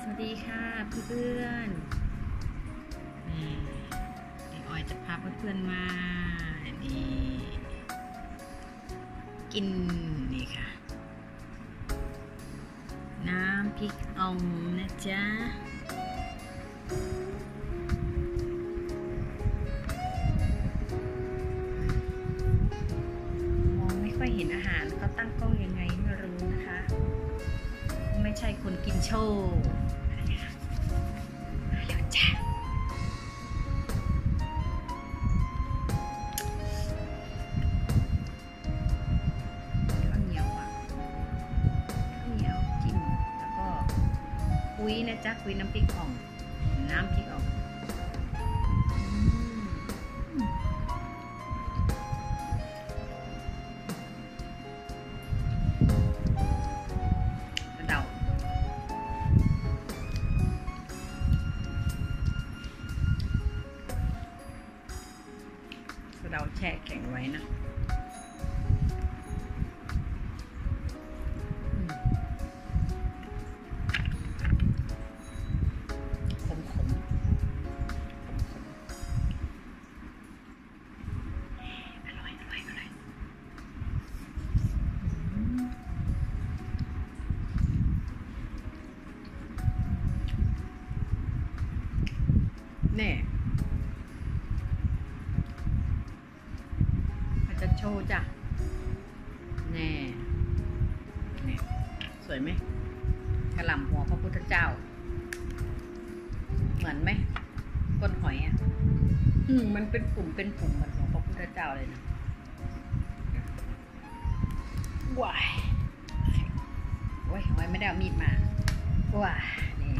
สวัสดีค่ะเพื่อนๆนี่ออยจะพาเพื่อนๆมา นี่ กิน นี่ค่ะ น้ำพริกอ่องนะจ๊ะไม่ค่อยเห็นอาหารเขาตั้งกล้องยังไงไม่รู้นะคะ ไม่ใช่คนกินโชว์ คุยนะจ๊ะคุยน้ำพริกอ่อง น้ำพริกอ่องอืมกเดากระเดาแช่แข็งไว้นะ นี่อาจจะโชว์จ้ะแน่นี่สวยไหมกระหล่ำหัวพระพุทธเจ้า เหมือนไหมก้นหอยอะอืมมันเป็นปุ่มเป็นปุ่มเหมือนหัวพระพุทธเจ้าเลยนะว้ายโอ้ยหอยไม่ได้เอามีดมาว้านี่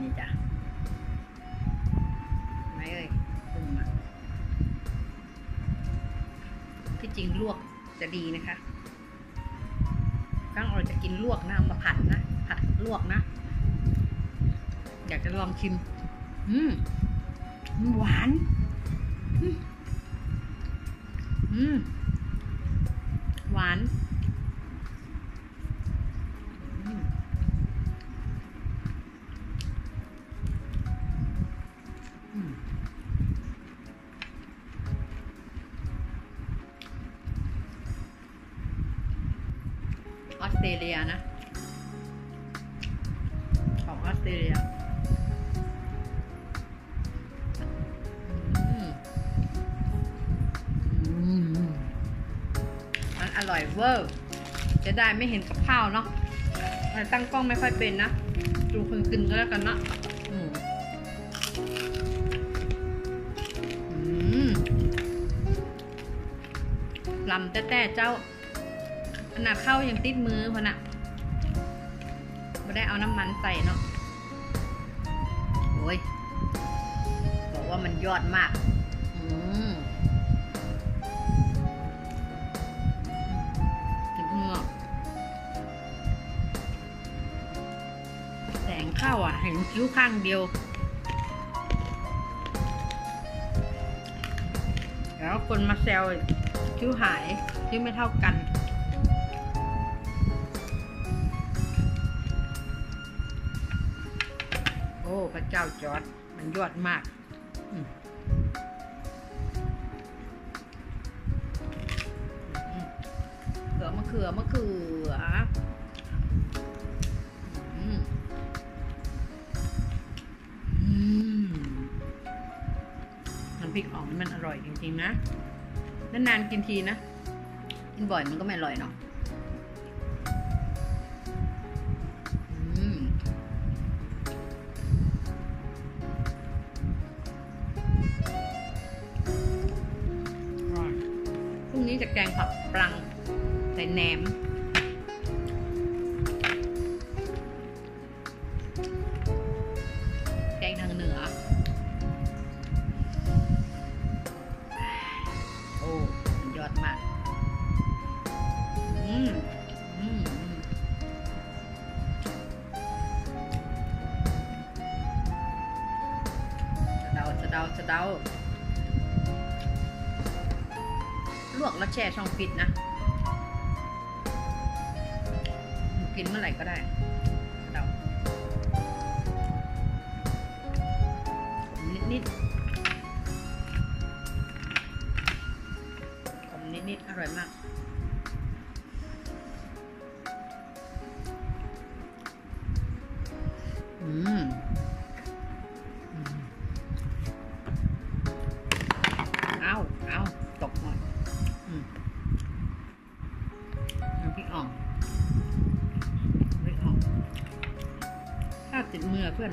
นี่จ้ะไหมเอ่ยปุ่มอะที่จริงลวกจะดีนะคะก้างเราจะกินลวกนะมาผัดนะ ผัดลวกนะ อยากจะลองชิม อืมหวาน อืมหวาน ออสเตรเลียนะ ของออสเตรเลียมันอร่อยเวอร์ จะได้ไม่เห็นกับข้าวเนาะแต่ตั้งกล้องไม่ค่อยเป็นนะดูคนกินก็แล้วกันเนาะลำแต่แต่เจ้า ขนาดเข้ายังติดมือพอนะไม่ได้เอาน้ำมันใส่เนาะโอ้ยบอกว่ามันยอดมากอืมติดมือแสงเข้าอะ เห็นคิ้วข้างเดียว แล้วคนมาแซวคิ้วหายคิ้วไม่เท่ากัน อ้ พระเจ้าจอด มันยอดมากเขือมะเขือมะเขือมัน้ำพริกอ่องนี่มันอร่อยจริง ๆ นะ นาน ๆ กินทีนะ กินบ่อยมันก็ไม่อร่อยเนาะ แกงผักปลังใส่แหนม แกงทางเหนือ โอ้ยอดมาก อืมอืมอืมสะเดาสะเดาสะเดา ลวกแล้วแช่ช่องฟิตนะกินเมื่อไหร่ก็ได้เดานิดนิดๆขมนิดนิดๆอร่อยมากอืมาติดมือเพื่อน